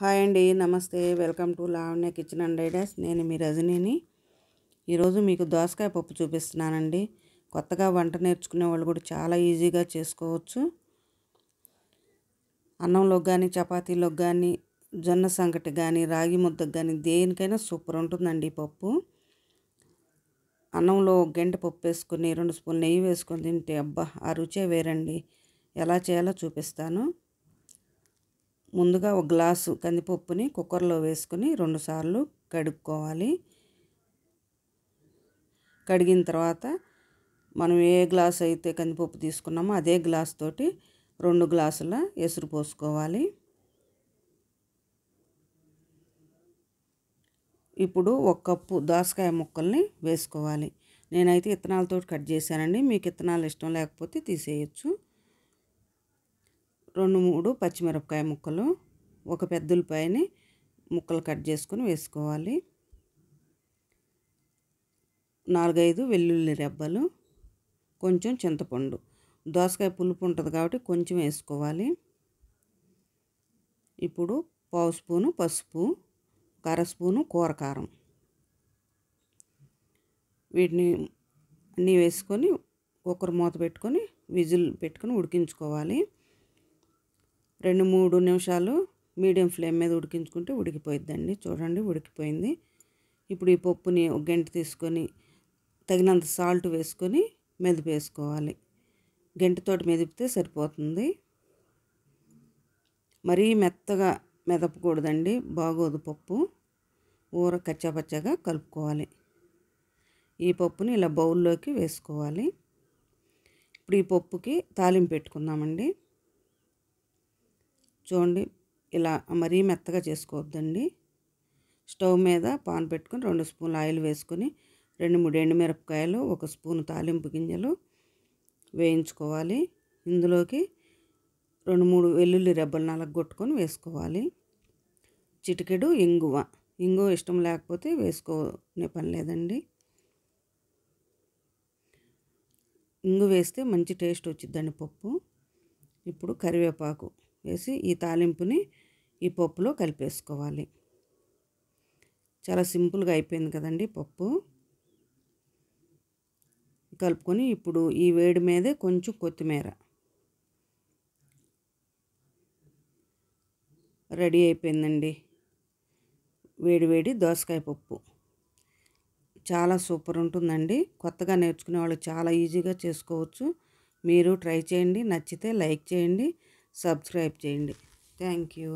Hi అండి నమస్తే. Welcome to Lavanya kitchen and ideas. నేను మీ రజనీని. ఈరోజు మీకు దోసకాయ పప్పు చూపిస్తున్నానండి. కొత్తగా వంట నేర్చుకునే వాళ్ళు కూడా చాలా ఈజీగా చేసుకోవచ్చు. అన్నంలోకి కానీ చపాతీలోకి కానీ జొన్న సంకటి కానీ రాగి ముద్దకు కానీ దేనికైనా సూపర్ ఉంటుందండి ఈ పప్పు. అన్నంలో గంట పప్పు వేసుకుని రెండు స్పూన్ నెయ్యి వేసుకొని తింటే అబ్బా ఆ రుచే వేరండి. ఎలా చేయాలో చూపిస్తాను. ముందుగా ఒక గ్లాసు కందిపప్పుని కుక్కర్లో వేసుకుని రెండుసార్లు కడుక్కోవాలి. కడిగిన తర్వాత మనం ఏ గ్లాస్ అయితే కందిపప్పు తీసుకున్నామో అదే గ్లాస్ తోటి రెండు గ్లాసుల ఎసురు పోసుకోవాలి. ఇప్పుడు ఒక కప్పు దోసకాయ ముక్కల్ని వేసుకోవాలి. నేనైతే ఇత్తనాలతో కట్ చేశానండి. మీకు ఇత్తనాలు ఇష్టం లేకపోతే తీసేయచ్చు. రెండు మూడు పచ్చిమిరపకాయ ముక్కలు ఒక పెద్ద ఉల్లిపాయని ముక్కలు కట్ చేసుకొని వేసుకోవాలి. నాలుగైదు వెల్లుల్లి రెబ్బలు కొంచెం చింతపండు. దోసకాయ పులుపు ఉంటుంది కాబట్టి కొంచెం వేసుకోవాలి. ఇప్పుడు పావు స్పూను పసుపు ఒక అర స్పూను కూరకారం వీటిని అన్నీ వేసుకొని కుక్కర్ మూత పెట్టుకొని విజిల్ పెట్టుకొని ఉడికించుకోవాలి. రెండు మూడు నిమిషాలు మీడియం ఫ్లేమ్ మీద ఉడికించుకుంటే ఉడికిపోయిద్దండి. చూడండి ఉడికిపోయింది. ఇప్పుడు ఈ పప్పుని ఒక గంట తీసుకొని తగినంత సాల్ట్ వేసుకొని మెదిపేసుకోవాలి. గంటతోటి మెదిపితే సరిపోతుంది. మరీ మెత్తగా మెదపకూడదండి. బాగోదు పప్పు. ఊర కచ్చాపచ్చగా కలుపుకోవాలి. ఈ పప్పుని ఇలా బౌల్లోకి వేసుకోవాలి. ఇప్పుడు ఈ పప్పుకి తాలింపు పెట్టుకుందామండి. చూడండి ఇలా మరీ మెత్తగా చేసుకోవద్దండి. స్టవ్ మీద పాన్ పెట్టుకొని రెండు స్పూన్లు ఆయిల్ వేసుకొని రెండు మూడు ఎండుమిరపకాయలు ఒక స్పూన్ తాలింపు గింజలు వేయించుకోవాలి. ఇందులోకి రెండు మూడు వెల్లుల్లి రెబ్బలు నలగొట్టుకొని వేసుకోవాలి. చిటికెడు ఇంగువ. ఇంగువ ఇష్టం లేకపోతే వేసుకోనే పని లేదండి. ఇంగు వేస్తే మంచి టేస్ట్ వచ్చిద్దండి పప్పు. ఇప్పుడు కరివేపాకు. వేసి ఈ తాలింపుని ఈ పప్పులో కలిపేసుకోవాలి. చాలా సింపుల్గా అయిపోయింది కదండి పప్పు. కలుపుకొని ఇప్పుడు ఈ వేడి మీదే కొంచెం కొత్తిమీర. రెడీ అయిపోయిందండి. వేడి వేడి దోసకాయ పప్పు. చాలా సూపర్ ఉంటుందండి. కొత్తగా నేర్చుకునే వాళ్ళు చాలా ఈజీగా చేసుకోవచ్చు. మీరు ట్రై చేయండి. నచ్చితే లైక్ చేయండి. సబ్స్క్రైబ్ చేయండి థ్యాంక్ యూ